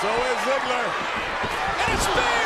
So is Ziggler. And it's big!